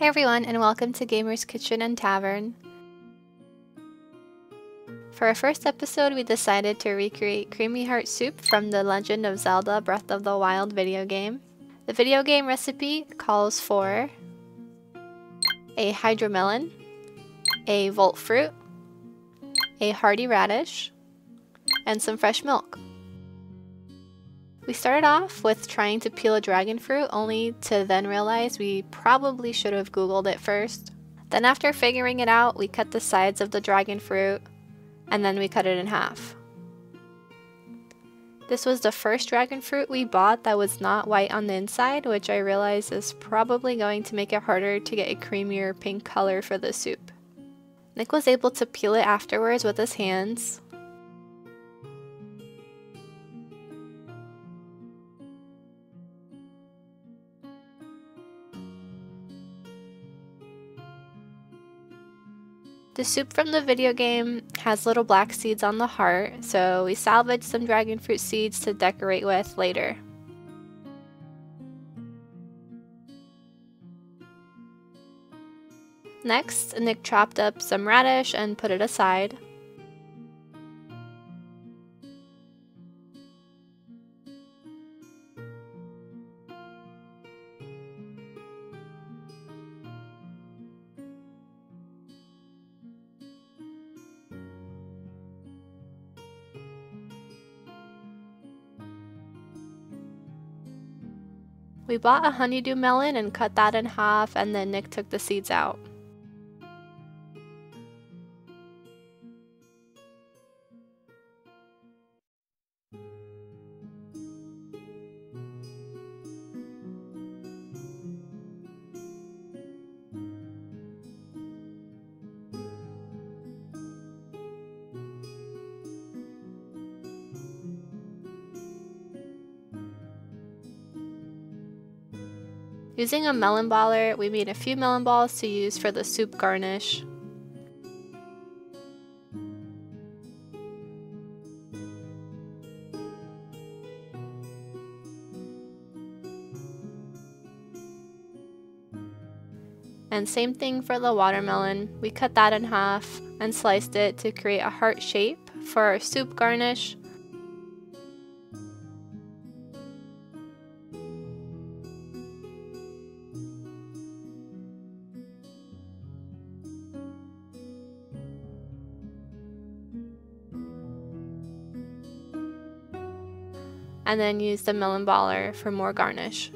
Hey everyone, and welcome to Gamer's Kitchen and Tavern. For our first episode, we decided to recreate Creamy Heart Soup from the Legend of Zelda Breath of the Wild video game. The video game recipe calls for a hydromelon, a volt fruit, a hearty radish, and some fresh milk. We started off with trying to peel a dragon fruit only to then realize we probably should have googled it first. Then after figuring it out, we cut the sides of the dragon fruit and then we cut it in half. This was the first dragon fruit we bought that was not white on the inside, which I realize is probably going to make it harder to get a creamier pink color for the soup. Nick was able to peel it afterwards with his hands, The soup from the video game has little black seeds on the heart, so we salvaged some dragon fruit seeds to decorate with later. Next, Nick chopped up some radish and put it aside. We bought a honeydew melon and cut that in half and then Nick took the seeds out. Using a melon baller, we made a few melon balls to use for the soup garnish. And same thing for the watermelon. We cut that in half and sliced it to create a heart shape for our soup garnish. And then use the melon baller for more garnish.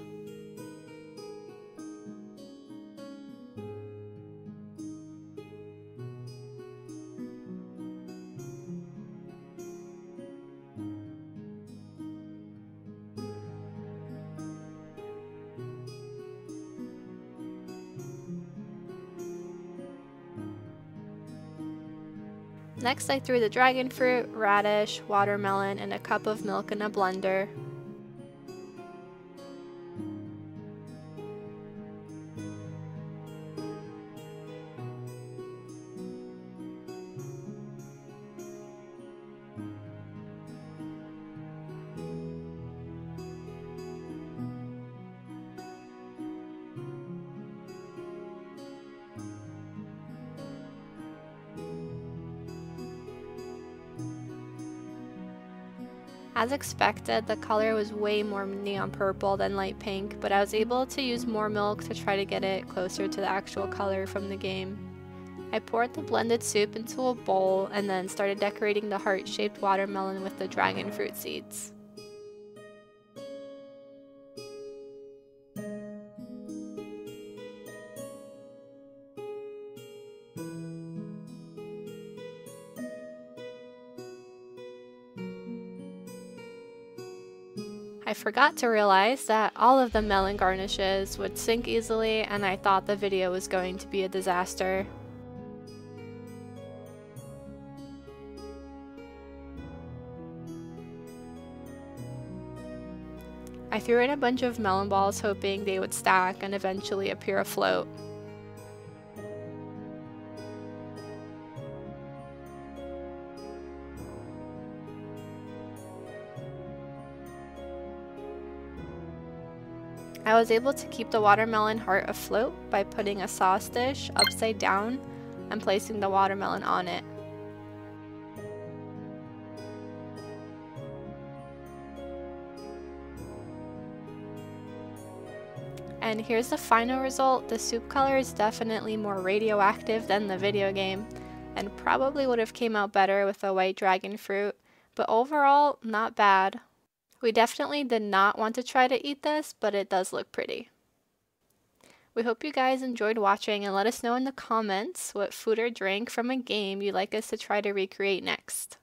Next I threw the dragon fruit, radish, watermelon, and a cup of milk in a blender. As expected, the color was way more neon purple than light pink, but I was able to use more milk to try to get it closer to the actual color from the game. I poured the blended soup into a bowl and then started decorating the heart-shaped watermelon with the dragon fruit seeds. I forgot to realize that all of the melon garnishes would sink easily and I thought the video was going to be a disaster. I threw in a bunch of melon balls hoping they would stack and eventually appear afloat. I was able to keep the watermelon heart afloat by putting a sauce dish upside down and placing the watermelon on it. And here's the final result. The soup color is definitely more radioactive than the video game and probably would have came out better with a white dragon fruit, but overall not bad. We definitely did not want to try to eat this, but it does look pretty. We hope you guys enjoyed watching and let us know in the comments what food or drink from a game you'd like us to try to recreate next.